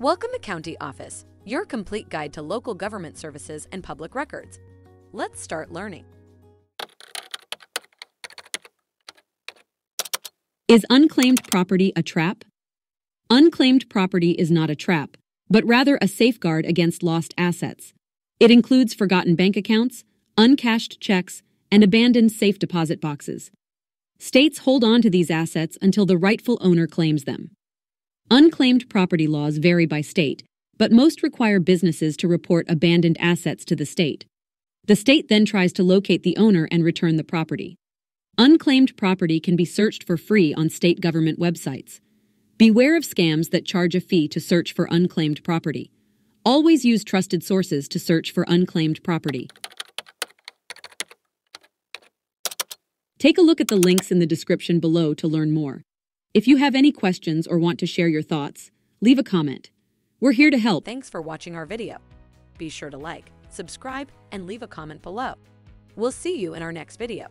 Welcome to County Office, your complete guide to local government services and public records. Let's start learning. Is unclaimed property a trap? Unclaimed property is not a trap, but rather a safeguard against lost assets. It includes forgotten bank accounts, uncashed checks, and abandoned safe deposit boxes. States hold on to these assets until the rightful owner claims them. Unclaimed property laws vary by state, but most require businesses to report abandoned assets to the state. The state then tries to locate the owner and return the property. Unclaimed property can be searched for free on state government websites. Beware of scams that charge a fee to search for unclaimed property. Always use trusted sources to search for unclaimed property. Take a look at the links in the description below to learn more. If you have any questions or want to share your thoughts, leave a comment. We're here to help. Thanks for watching our video. Be sure to like, subscribe, and leave a comment below. We'll see you in our next video.